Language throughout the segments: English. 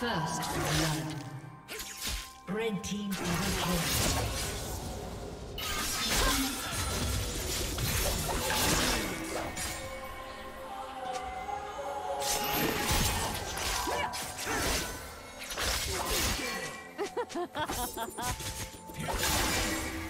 First blood. Red team Ha ha ha ha ha!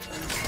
Killing spree.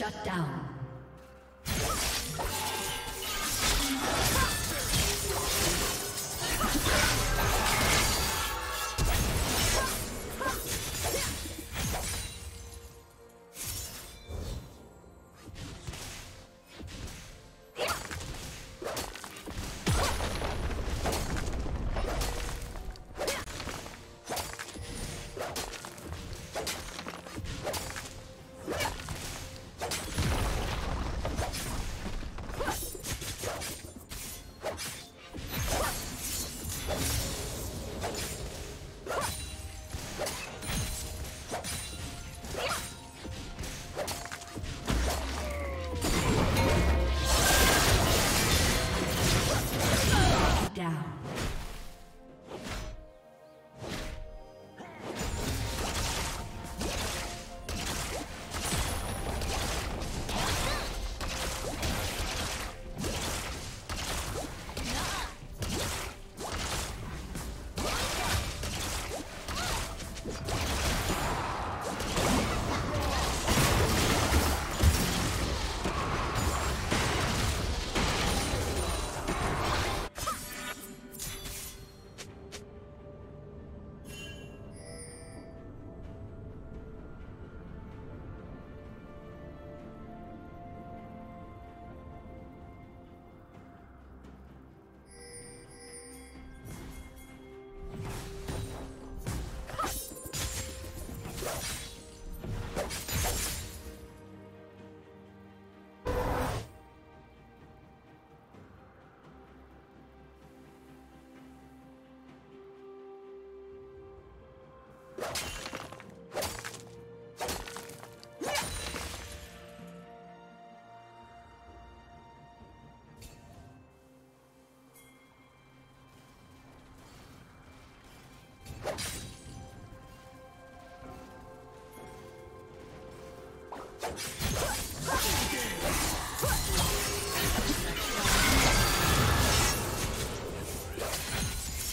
Shut down.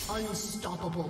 Unstoppable.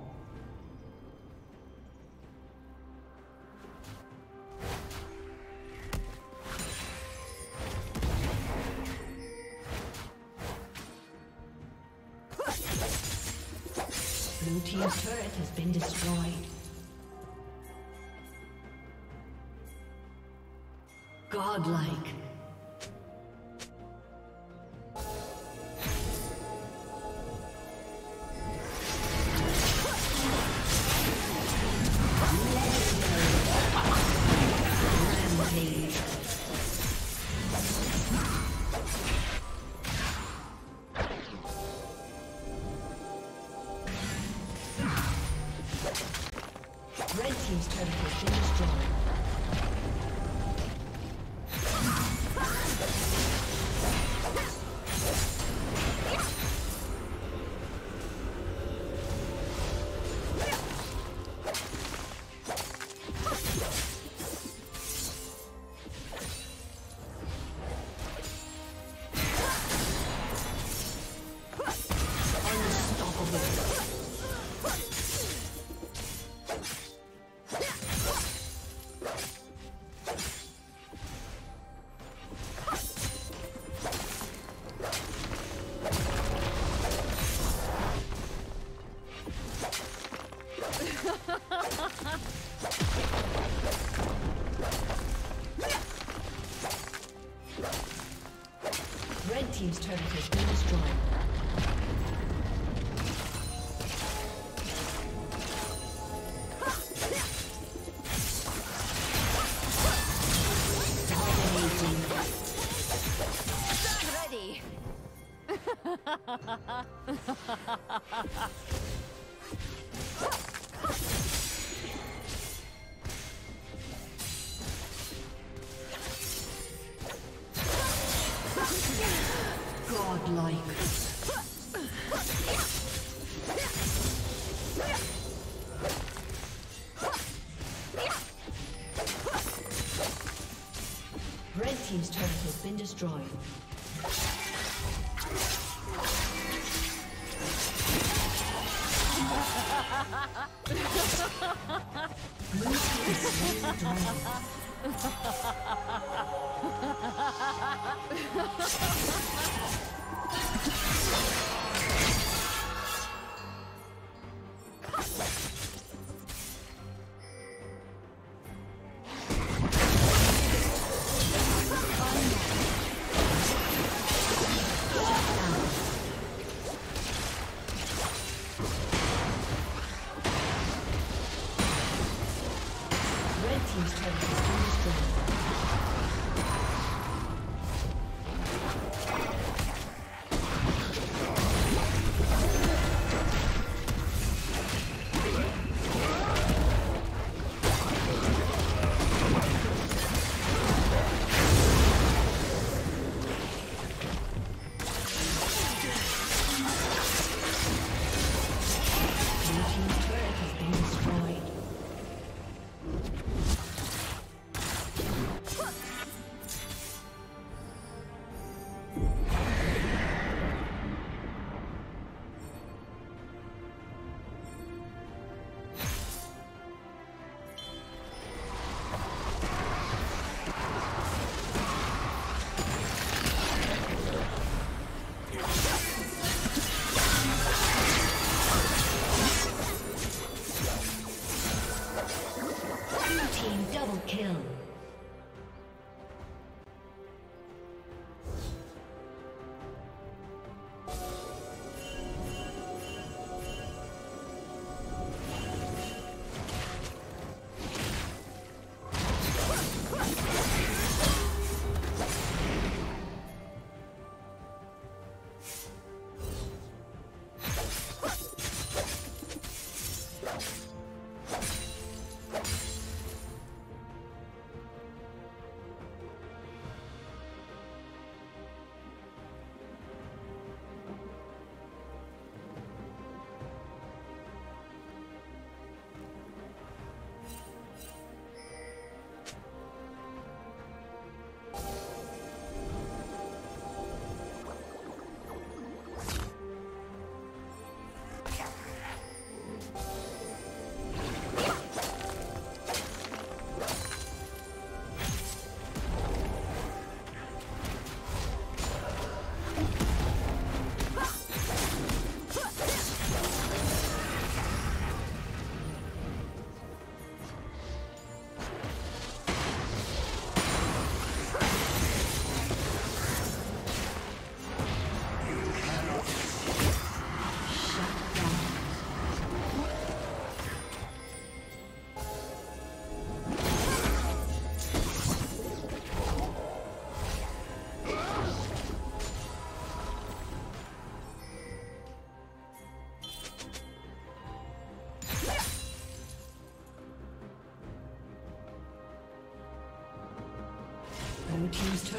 Turret has been destroyed. Godlike. Ha ha ha!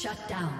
Shut down.